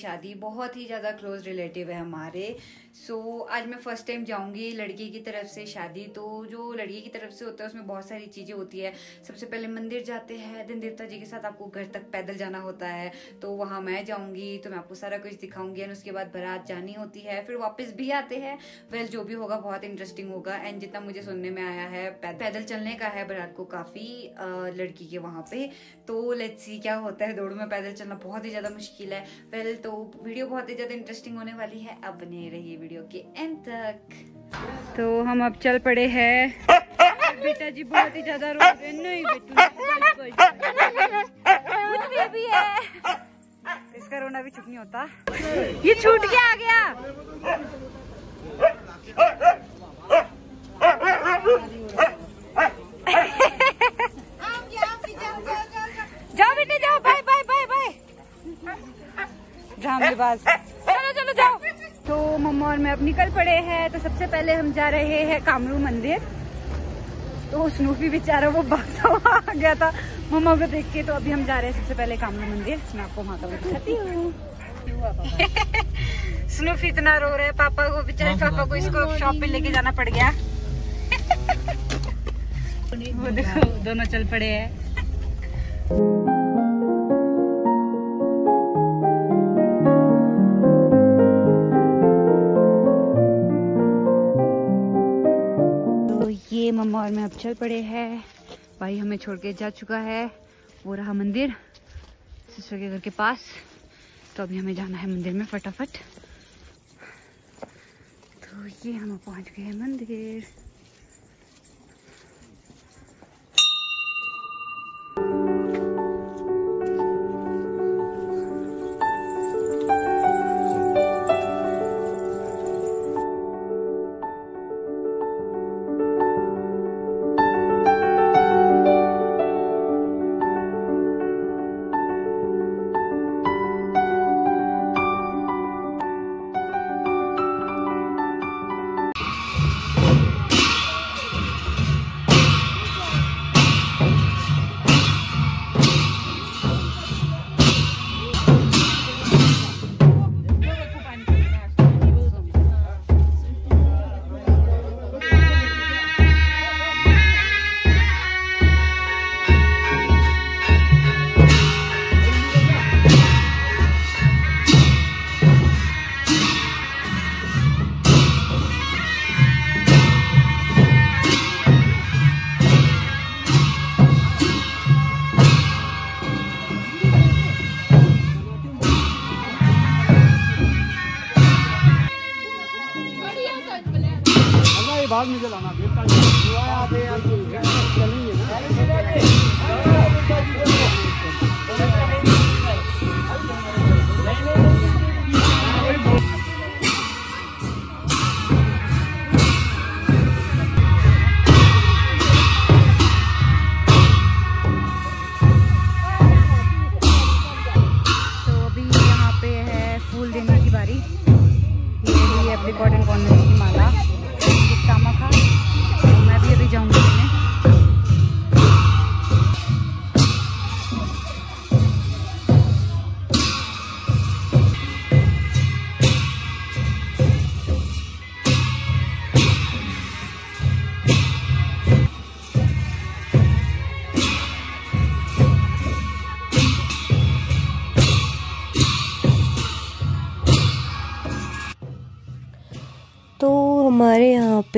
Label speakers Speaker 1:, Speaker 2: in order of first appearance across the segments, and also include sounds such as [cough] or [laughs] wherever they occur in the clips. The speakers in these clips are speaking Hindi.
Speaker 1: शादी बहुत ही ज़्यादा क्लोज रिलेटिव है हमारे। सो so, आज मैं फ़र्स्ट टाइम जाऊँगी लड़की की तरफ़ से शादी तो जो लड़की की तरफ़ से होता है उसमें बहुत सारी चीज़ें होती है। सबसे पहले मंदिर जाते हैं दिन देवता जी के साथ आपको घर तक पैदल जाना होता है। तो वहाँ मैं जाऊँगी तो मैं आपको सारा कुछ दिखाऊँगी एंड उसके बाद बारात जानी होती है। फिर वापस भी आते हैं। वेल जो भी होगा बहुत इंटरेस्टिंग होगा। एंड जितना मुझे सुनने में आया है पैदल चलने का है बारात को काफ़ी लड़की के वहाँ पे। तो लेट्स सी क्या होता है। दौड़ में पैदल चलना बहुत ही ज़्यादा मुश्किल है। वेल तो वीडियो बहुत ही ज़्यादा इंटरेस्टिंग होने वाली है। अब बने रहिए वीडियो के एंड तक। तो हम अब चल पड़े हैं। बेटा जी बहुत ही ज़्यादा रो रहे नहीं बेटू भी है। इसका रोना भी चुप नहीं होता। ये छूट के आ गया जाओ बेटे जाओ बाय बाय बाय बाय ड्रामेबाज चलो चलो जाओ। तो मम्मा और मैं अब निकल पड़े हैं। तो सबसे पहले हम जा रहे हैं कामरू मंदिर। तो स्नूफी बेचारा वो भागता हुआ [laughs] आ गया था। मम्मा को देख के तो अभी हम जा रहे हैं सबसे पहले कामरू मंदिर। मैं आपको वहाँ का दिखाती हूँ। स्नूफी इतना रो रहे पापा को बेचारे पापा को इसको शॉप पे लेके जाना पड़ गया। [laughs] वो देखो दोनों चल पड़े हैं। अब चल पड़े हैं। भाई हमें छोड़ के जा चुका है। वो रहा मंदिर सिस्टर के घर के पास। तो अभी हमें जाना है मंदिर में फटाफट। तो ये हम पहुँच गए हैं मंदिर। फूल देने की बारी। ये अपने कॉटन कॉर्नर की माला।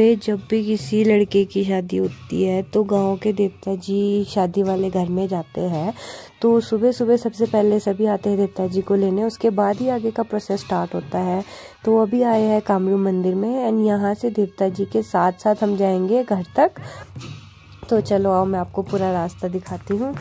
Speaker 2: पे जब भी किसी लड़के की शादी होती है तो गाँव के देवता जी शादी वाले घर में जाते हैं। तो सुबह सुबह सबसे पहले सभी आते हैं देवता जी को लेने। उसके बाद ही आगे का प्रोसेस स्टार्ट होता है। तो अभी आए हैं कामरू मंदिर में एंड यहाँ से देवता जी के साथ साथ हम जाएँगे घर तक। तो चलो आओ, मैं आपको पूरा रास्ता दिखाती हूँ।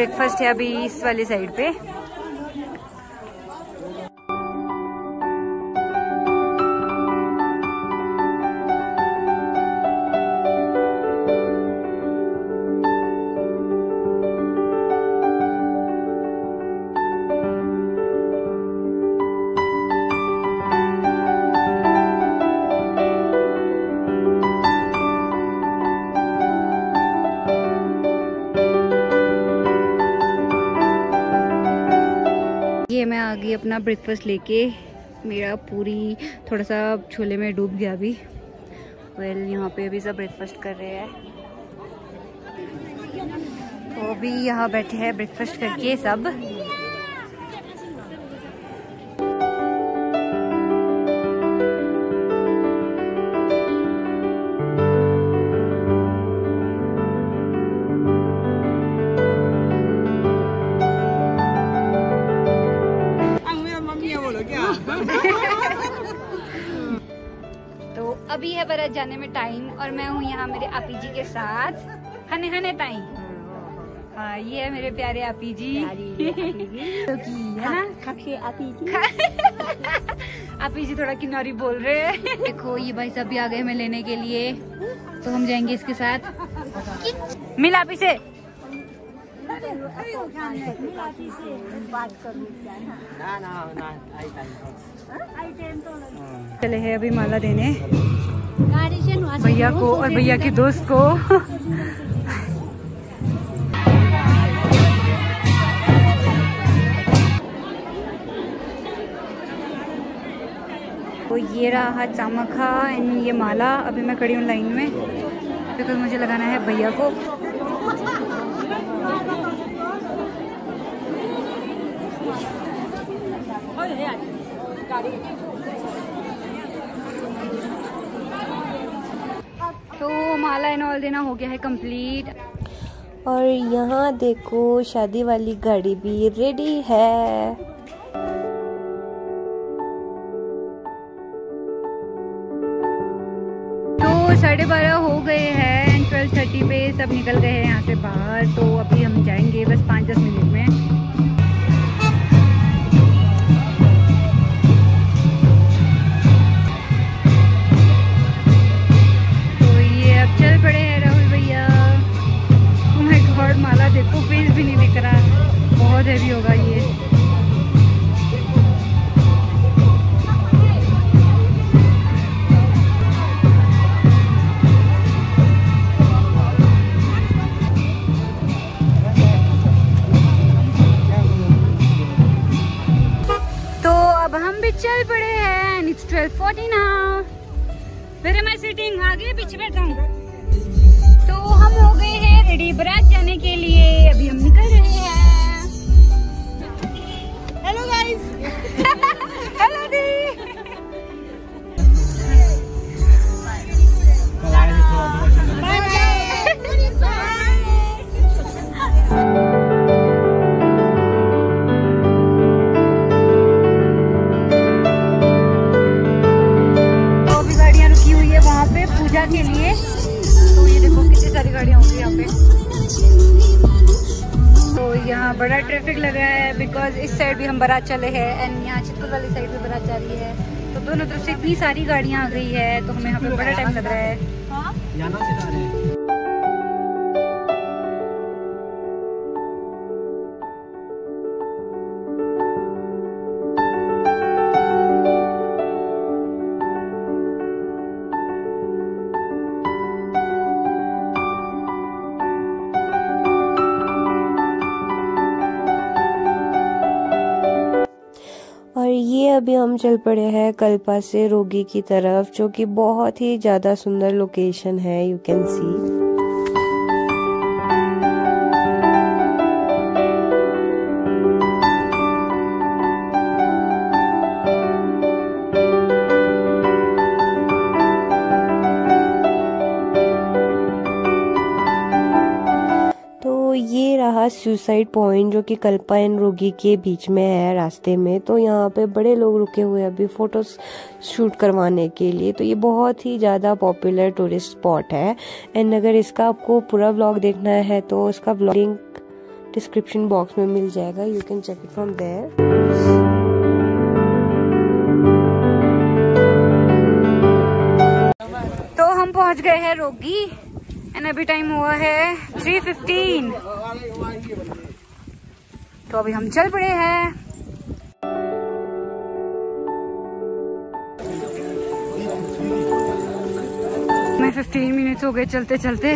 Speaker 1: ब्रेकफास्ट है अभी इस वाली साइड पे अपना ब्रेकफास्ट लेके मेरा पूरी थोड़ा सा छोले में डूब गया अभी। वेल well, यहाँ पे अभी सब ब्रेकफास्ट कर रहे हैं। तो अभी यहाँ बैठे हैं ब्रेकफास्ट करके सब। जाने में टाइम और मैं हूँ यहाँ मेरे आपी जी के साथ। हने हने ताई। हाँ ये है मेरे प्यारे आपी जी। तो [laughs] की है ना? [laughs] आपी जी। थोड़ा किन्नौरी बोल रहे हैं। देखो ये भाई सब भी आ गए हमें लेने के लिए। तो हम जाएँगे इसके साथ। मिल आपी से। चले हैं अभी माला देने। भैया को और भैया के दोस्त को। तो ये रहा चामखा एंड ये माला। अभी मैं खड़ी हूँ लाइन में बिकॉज़ मुझे लगाना है भैया को। माला एंड ऑल देना हो गया है कंप्लीट।
Speaker 2: और यहाँ देखो शादी वाली गाड़ी भी रेडी है।
Speaker 1: तो साढ़े बारह हो गए हैं एंड ट्वेल्व थर्टी पे सब निकल गए हैं यहाँ से बाहर तो अभी हम जाएँगे बस पाँच दस मिनट में। 12:40 now. Where am I आगे पीछे बैठा हूँ? तो हम हो गए हैं रेडी बरात जाने के लिए। अभी हम निकल रहे हैं। हेलो गाइस हेलो दी पूजा के लिए। तो ये देखो कितनी सारी गाड़ियाँ होंगी यहाँ पे। तो यहाँ बड़ा ट्रैफ़िक लगा है बिकॉज़ इस साइड भी हम बारात चले हैं एंड यहाँ चित्तौड़ वाली साइड भी बारात जा रही है। तो दोनों तरफ़ से इतनी सारी गाड़ियाँ आ गई है तो हमें यहाँ पे बड़ा टाइम लग रहा है।
Speaker 2: अभी हम चल पड़े हैं कल्पा से रोगी की तरफ़, जो कि बहुत ही ज़्यादा सुंदर लोकेशन है यू कैन सी रहा सुसाइड पॉइंट जो कि कल्पा एंड रोगी के बीच में है रास्ते में तो यहाँ पे बड़े लोग रुके हुए अभी फ़ोटो शूट करवाने के लिए। तो ये बहुत ही ज़्यादा पॉपुलर टूरिस्ट स्पॉट है। एंड अगर इसका आपको पूरा ब्लॉग देखना है तो उसका व्लॉगिंग डिस्क्रिप्शन बॉक्स में मिल जाएगा। You can check it from there
Speaker 1: पहुँच गए हैं रोगी। एंड अभी टाइम हुआ है थ्री फिफ्टीन तो अभी हम चल पड़े हैं। मैं फिफ्टीन मिनट्स हो गए चलते चलते।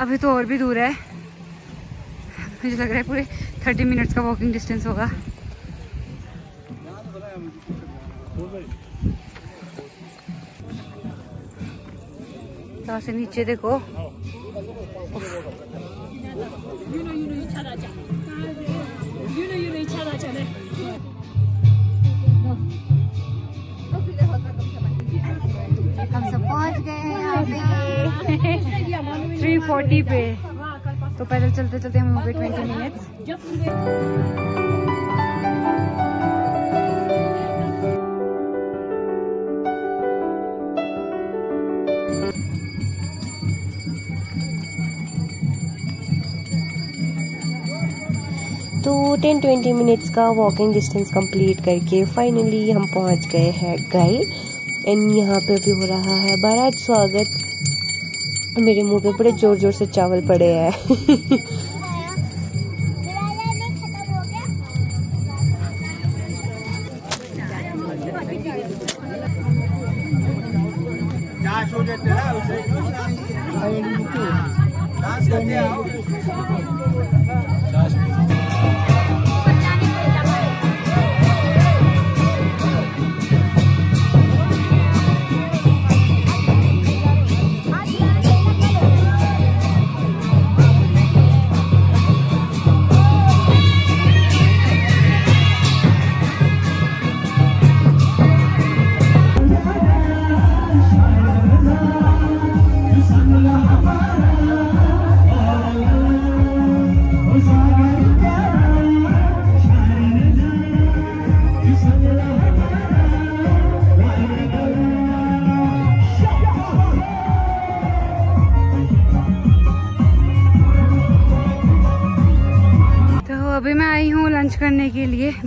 Speaker 1: अभी तो और भी दूर है। मुझे लग रहा है पूरे थर्टी मिनट्स का वॉकिंग डिस्टेंस होगा। यहाँ से नीचे देखो। हम सब पहुँच गए हैं यहाँ पे। थ्री फोर्टी पे। तो पैदल चलते चलते हम हो गए ट्वेंटी मिनट्स
Speaker 2: तो 10-20 मिनट्स का वॉकिंग डिस्टेंस कंप्लीट करके फाइनली हम पहुँच गए हैं गाई एंड यहाँ पे भी हो रहा है बारात स्वागत। मेरे मुँह पे बड़े ज़ोर ज़ोर से चावल पड़े हैं। [laughs]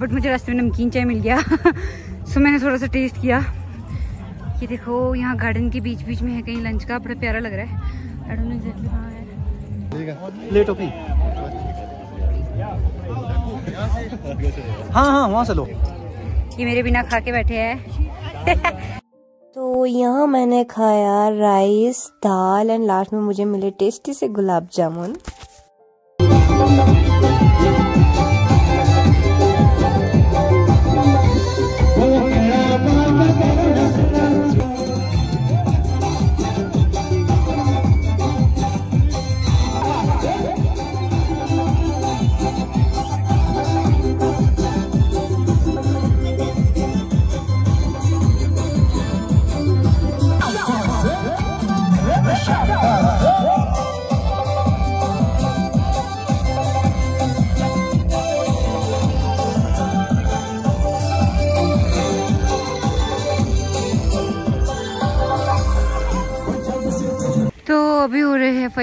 Speaker 1: बट मुझे रास्ते में नमकीन चाय मिल गया। [laughs] सो मैंने थोड़ा सा टेस्ट किया। ये देखो यहाँ गार्डन के बीच बीच में है कहीं लंच का बड़ा प्यारा लग रहा है। आई डोंट नो एग्जैक्टली कहाँ है।
Speaker 3: ले टोपी हाँ हाँ वहाँ से लो।
Speaker 1: ये मेरे बिना खा के बैठे हैं। [laughs]
Speaker 2: तो यहाँ मैंने खाया राइस दाल एंड लास्ट में मुझे मिले टेस्टी से gulab jamun.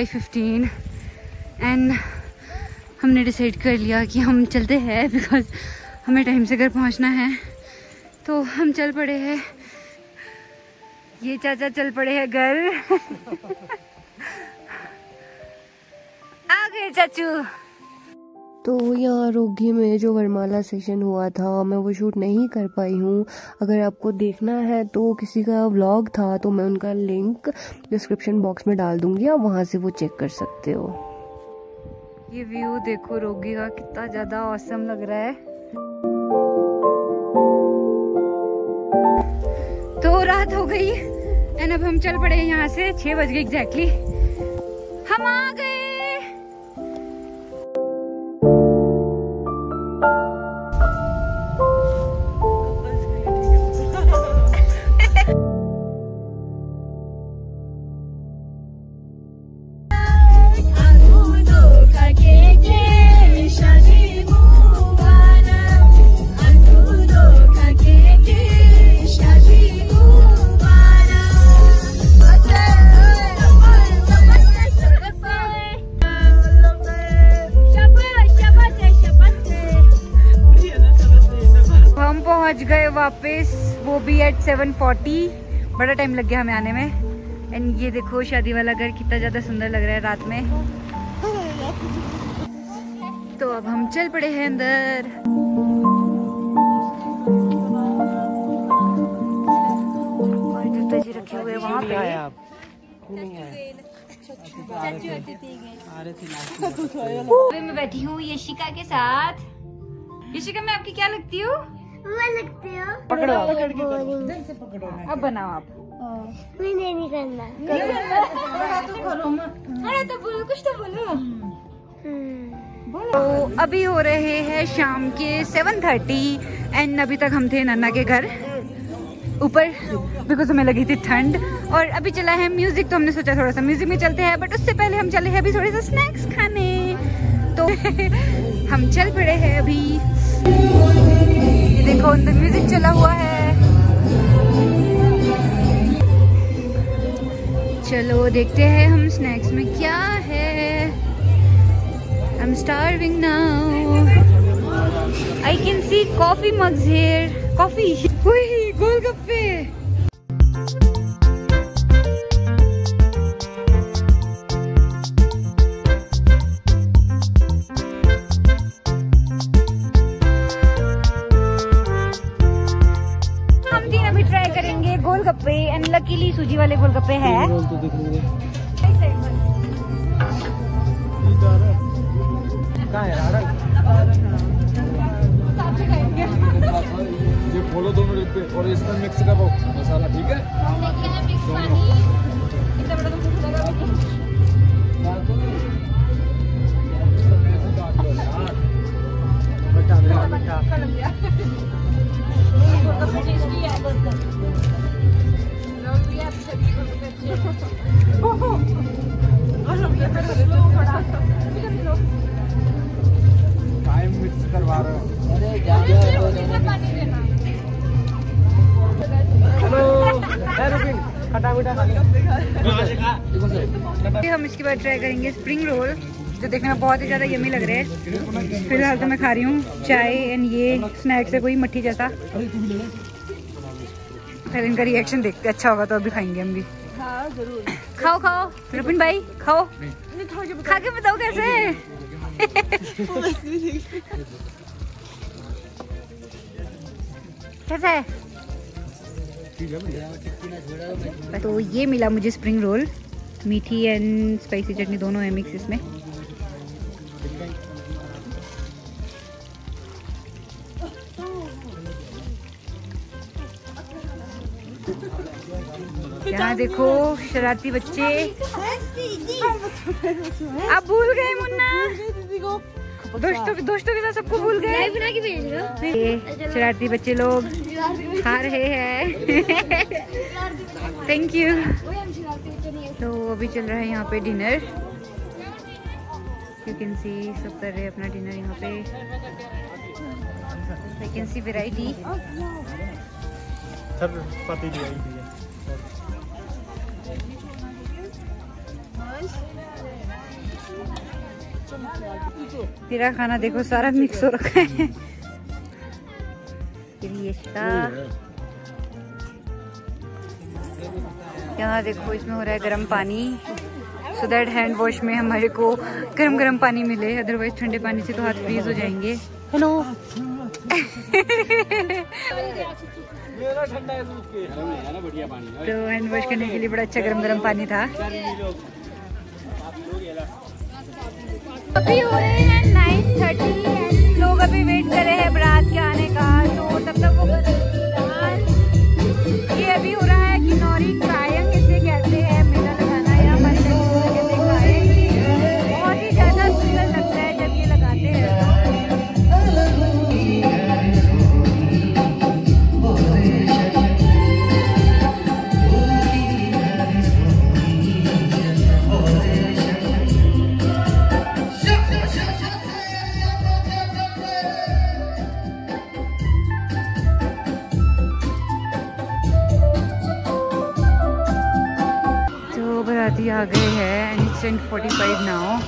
Speaker 1: Five fifteen and हमने डिसाइड कर लिया कि हम चलते हैं बिकॉज़ हमें टाइम से घर पहुँचना है। तो हम चल पड़े हैं। ये चाचा चल पड़े हैं घर। [laughs] आ गए चाचू।
Speaker 2: तो यहाँ रोगी में जो वरमाला सेशन हुआ था, मैं वो शूट नहीं कर पाई हूँ। अगर आपको देखना है तो किसी का व्लॉग था तो मैं उनका लिंक डिस्क्रिप्शन बॉक्स में डाल दूँगी, आप वहाँ से वो चेक कर सकते हो।
Speaker 1: ये व्यू देखो, रोगी का कितना ज़्यादा औसम लग रहा है। तो रात हो गई एंड अब हम चल पड़े यहाँ से, छह बज गए एग्जैक्टली हम आ गए। वो भी एट 7:40 बड़ा टाइम लग गया हमें आने में। एंड ये देखो शादी वाला घर कितना ज़्यादा सुंदर लग रहा है रात में। तो अब हम चल पड़े हैं अंदर। जी रखे हुए वहाँ पे। अभी मैं बैठी हूँ यशिका के साथ। यशिका मैं आपकी क्या लगती हूँ?
Speaker 2: पकड़ो
Speaker 1: अब बनाओ आप
Speaker 3: मैंने नहीं करना
Speaker 1: अरे तो बोलो कुछ तो बोलो
Speaker 3: हम्म।
Speaker 1: तो अभी हो रहे हैं शाम के 7:30 एंड अभी तक हम थे नन्ना के घर ऊपर बिकॉज़ हमें लगी थी ठंड और अभी चला है म्यूज़िक तो हमने सोचा थोड़ा सा म्यूज़िक में चलते हैं बट उससे पहले हम चले हैं अभी थोड़े से स्नैक्स खाने तो हम चल पड़े हैं अभी ये देखो अंदर म्यूज़िक चला हुआ है चलो देखते हैं हम स्नैक्स में क्या है I'm starving now. I can see coffee mugs here. Coffee. Whee, golgappe. Golgappe and luckily सूजी वाले गोलगप्पे है
Speaker 4: ये खोलो दोनों डिब्बे और इसमें मिक्स करो मसाला ठीक है
Speaker 1: हम इसके बाद ट्राई करेंगे स्प्रिंग रोल जो देखने में बहुत ही ज़्यादा यमी लग रहे हैं। फ़िलहाल तो मैं खा रही हूँ चाय एंड ये स्नैक्स है कोई मट्ठी जैसा। फिर इनका रिएक्शन देखते अच्छा होगा तो अभी खाएँगे हम भी। खाओ खाओ। रुपिन भाई खाओ। खा के बताओ कैसे कैसा है? तो ये मिला मुझे स्प्रिंग रोल मीठी एंड स्पाइसी चटनी दोनों है मिक्स इसमें। यहाँ देखो शरारती बच्चे। आप भूल गए मुन्ना। दोस्तों दोस्तों के साथ सबको भूल गए।
Speaker 3: बना के भेज रहे हो
Speaker 1: ये शरारती बच्चे लोग खा रहे हैं। थैंक यू तो अभी चल रहा है यहाँ पे डिनर। यू कैन सी सब कर रहे हैं अपना डिनर यहाँ पे। आई कैन सी वेराइटी तेरा खाना देखो सारा मिक्स हो रखा है। यहाँ देखो इसमें हो रहा है गर्म पानी। सो दैट हैंड वॉश में हमारे को गर्म गर्म पानी मिले। अदरवाइज़ ठंडे पानी से तो हाथ फ्रीज हो जाएँगे। हेलो तो हैंड वॉश करने के लिए बड़ा अच्छा गर्म गर्म पानी था। अभी हो रहे हैं नाइन थर्टी लोग अभी वेट कर रहे हैं बारात के आने का तो तब तक वो आ गए हैं and it's ten forty five now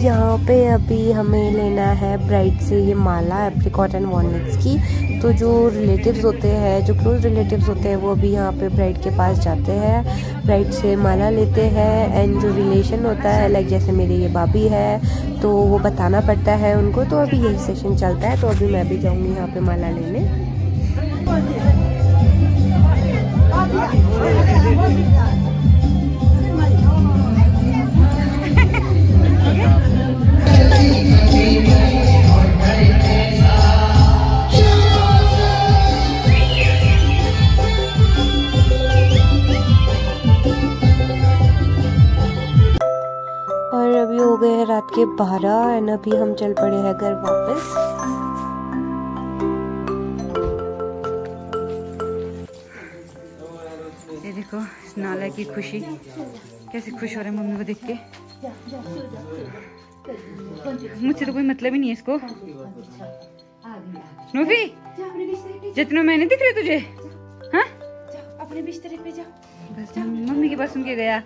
Speaker 2: यहाँ पे अभी हमें लेना है ब्राइड से ये माला एप्रिकॉट एंड वॉलनट्स की। तो जो रिलेटिव्स होते हैं, जो क्लोज रिलेटिव्स होते हैं, वो अभी यहाँ पे ब्राइड के पास जाते हैं। ब्राइड से माला लेते हैं एंड जो रिलेशन होता है लाइक जैसे मेरे ये भाभी है तो वो बताना पड़ता है उनको। तो अभी यही सेशन चलता है तो अभी मैं भी जाऊँगी यहाँ पर माला लेने। अभी हो गए हैं रात के बारह एंड अभी हम चल पड़े हैं घर वापस।
Speaker 1: ये देखो नाला की खुशी। कैसे खुश हो रहे हैं मम्मी को देख के। मुझसे तो कोई मतलब ही नहीं है इसको। नूफी जितना मैंने दिख रही तुझे हाँ?
Speaker 3: अपने बिस्तर पे जा
Speaker 1: बस मम्मी के पास सुन के गया।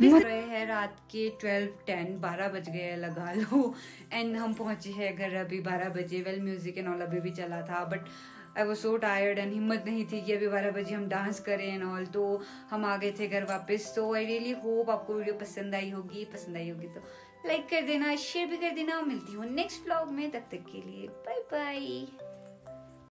Speaker 1: रहे हैं रात के ट्वेल्व टेन बारह बज गए हैं लगा लो। एंड हम पहुँचे हैं घर अभी बारह बजे। वेल म्यूज़िक एंड ऑल अभी भी चला था but I was so tired and हिम्मत नहीं थी कि अभी बारह बजे हम डांस करें एंड ऑल तो हम आ गए थे घर वापस। तो आई रियली होप आपको वीडियो पसंद आई होगी। पसंद आई होगी तो लाइक कर देना शेयर भी कर देना। मिलती हूँ नेक्स्ट ब्लॉग में। तब तक के लिए बाय बाय